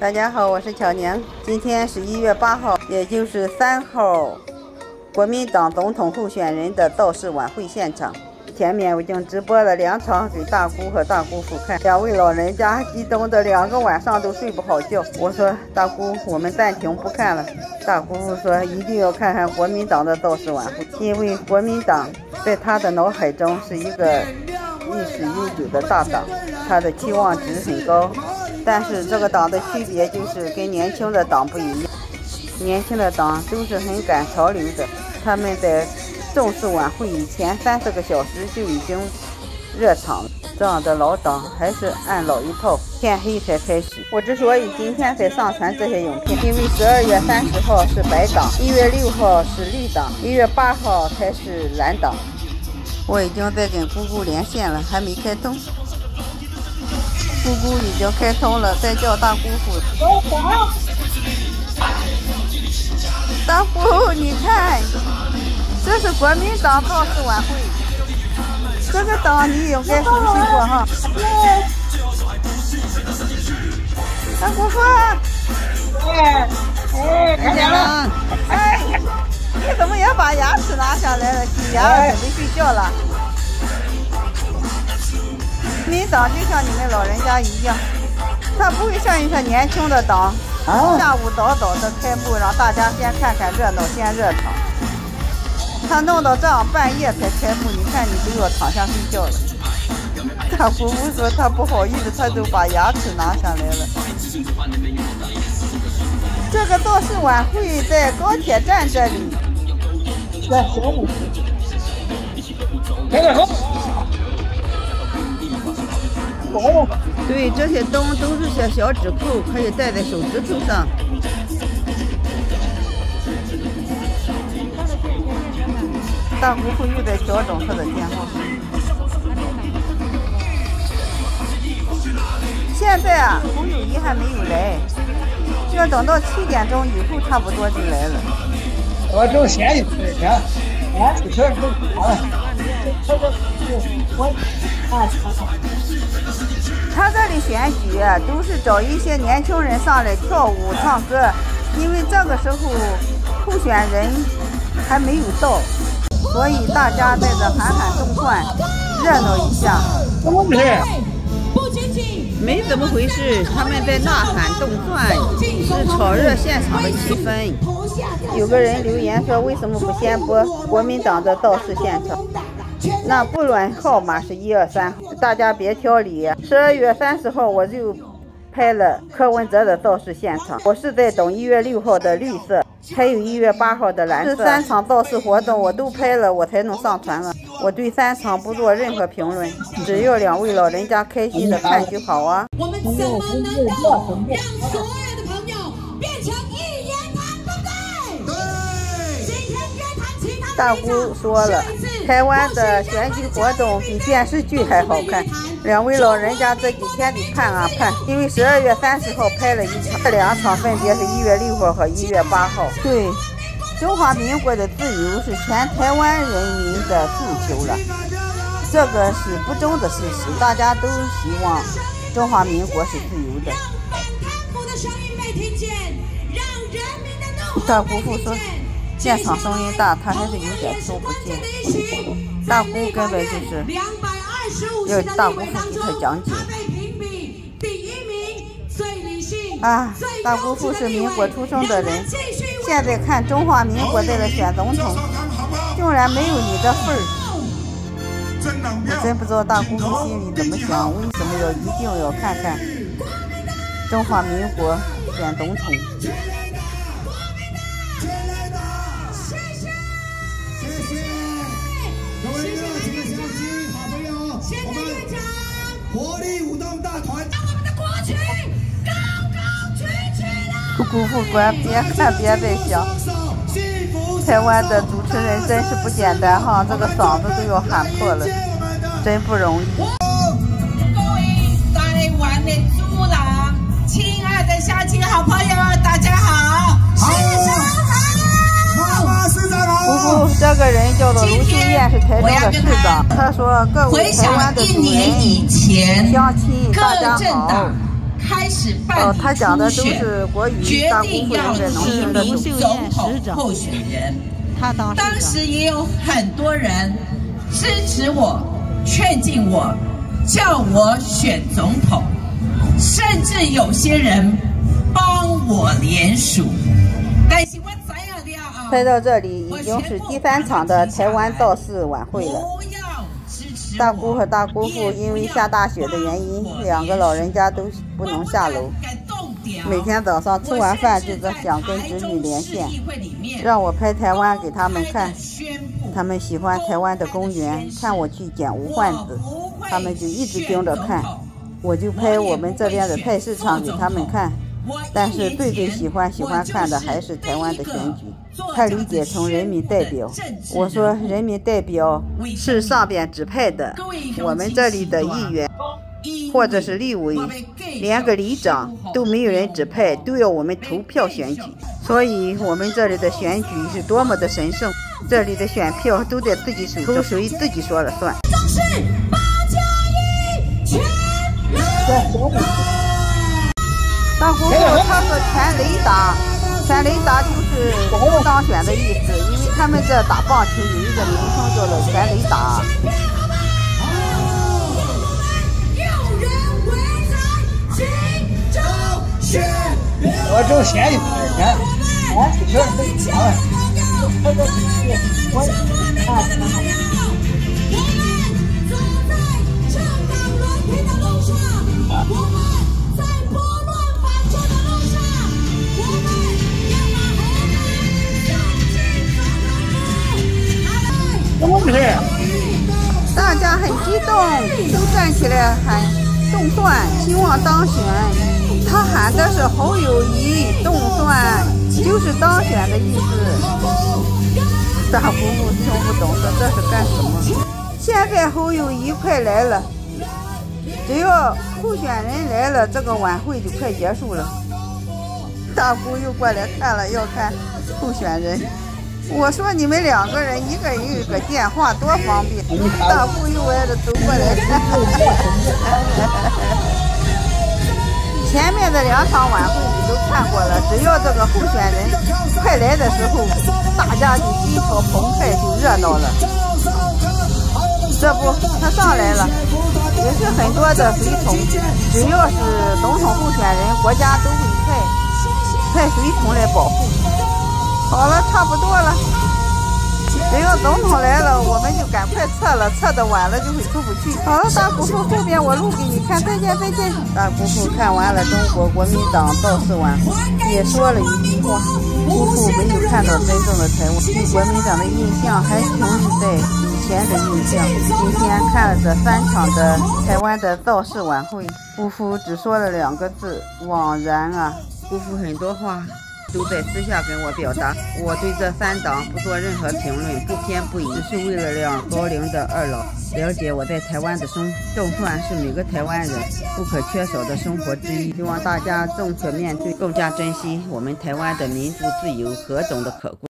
大家好，我是巧宁。今天是一月八号，也就是三号，国民党总统候选人的造势晚会现场。前面我已经直播了两场给大姑和大姑父看，两位老人家激动的两个晚上都睡不好觉。我说大姑，我们暂停不看了。大姑父说一定要看看国民党的造势晚会，因为国民党在他的脑海中是一个历史悠久的大党，他的期望值很高。但是这个党的区别就是跟年轻的党不一样，年轻的党都是很赶潮流的，他们在。正式晚会以前三四个小时就已经热场了，这样的老党还是按老一套，天黑才开始。我之所以今天才上传这些影片，因为十二月三十号是白党，一月六号是绿党，一月八号才是蓝党。我已经在跟姑姑连线了，还没开通。姑姑已经开通了，在叫大姑父。大姑，你看。这是国民党造势晚会，这个党你应该熟悉过哈。大姑父，哎哎，哎，你怎么也把牙齿拿下来了？洗牙了，准备睡觉了。国民党就像你们老人家一样，他不会像一些年轻的党，下午早早的开幕，让大家先看看热闹，先热场。他弄到这样半夜才开幕，你看你都要躺下睡觉了。他姑姑说他不好意思，他都把牙齿拿下来了。这个造势晚会在高铁站这里。在小五。对，这些灯都是些小指扣，可以戴在手指头上。大姑父又在调整他的电话。现在啊，侯友谊还没有来，要等到七点钟以后，差不多就来了。我正闲一会儿呢，他这里选举都是找一些年轻人上来跳舞唱歌，因为这个时候候选人还没有到。所以大家在这喊喊动转，热闹一下。怎么回事？没怎么回事，他们在呐喊动转，是炒热现场的气氛。有个人留言说：“为什么不先播国民党的造势现场？”那不论号码是一二三，大家别挑理。十二月三十号我就拍了柯文哲的造势现场，我是在等一月六号的绿色。还有一月八号的蓝色，这三场造势活动我都拍了，我才能上传了。我对三场不做任何评论，只要两位老人家开心的看就好啊。我们怎么能够让所有的朋友变成一言堂，对不对？对。今天约谈其他大姑说了，台湾的选举活动比电视剧还好看。两位老人家这几天得盼啊盼，因为十二月三十号拍了一场，这两场分别是一月六号和一月八号。对，中华民国的自由是全台湾人民的诉求了，这个是不争的事实，大家都希望中华民国是自由的。大姑父说，现场声音大，他还是有点听不见。大姑根本就是。要大姑父给他讲解。啊，大姑父是民国出生的人，现在看中华民国在这选总统，竟然没有你的份儿。我真不知道大姑父心里怎么想，为什么要一定要看看中华民国选总统？来！姑父官，别看别再想，台湾的主持人真是不简单哈，这个嗓子都要喊破了，真不容易。各位台湾的主人，亲爱的乡亲好朋友大家好！姑姑，这个人叫做卢秀燕，是台中的市长。他说：“各位台湾的主人、乡亲，大家好。”始办理初选，决定要提名总统候选人。他当当时也有很多人支持我，劝进我，叫我选总统，甚至有些人帮我联署。但是我怎样的啊？拍到这里已经是第三场的台湾造势晚会了。大姑和大姑父因为下大雪的原因，两个老人家都不能下楼。每天早上吃完饭就在想跟侄女连线，让我拍台湾给他们看。他们喜欢台湾的公园，看我去捡无患子，他们就一直盯着看。我就拍我们这边的菜市场给他们看。但是最最喜欢喜欢看的还是台湾的选举，他理解成人民代表。我说人民代表是上边指派的，我们这里的议员或者是立委，连个里长都没有人指派，都要我们投票选举。所以我们这里的选举是多么的神圣，这里的选票都在自己手中，谁自己说了算。八加一，大姑父他说全雷达，全雷达就是当选的意思，因为他们这打棒球有一个名称叫做全雷达。我挣闲一会儿呢，啊，这边都讲了，他说我啊。起来喊“动算”，希望当选。他喊的是侯友谊动算，就是当选的意思。大姑姑听不懂，说这是干什么？现在侯友谊快来了，只要候选人来了，这个晚会就快结束了。大姑又过来看了，要看候选人。我说你们两个人一个人一个电话多方便。大步又挨着走过来。前面的两场晚会你都看过了，只要这个候选人快来的时候，大家就心潮澎湃，就热闹了。这不，他上来了，也是很多的随从。只要是总统候选人，国家都会派派随从来保护。好了，差不多了。只要总统来了，我们就赶快撤了。撤的晚了就会出不去。好了，大姑父后边我录给你看。再见，再见。大姑父看完了中国国民党造势晚会，也说了一句话：姑父没有看到真正的台湾，对国民党的印象还停留在以前的印象。今天看了这三场的台湾的造势晚会，姑父只说了两个字：枉然啊。姑父很多话。都在私下跟我表达，我对这三档不做任何评论，不偏不倚，只是为了让高龄的二老了解我在台湾的生动算是每个台湾人不可缺少的生活之一。希望大家正确面对，更加珍惜我们台湾的民主自由何等的可贵。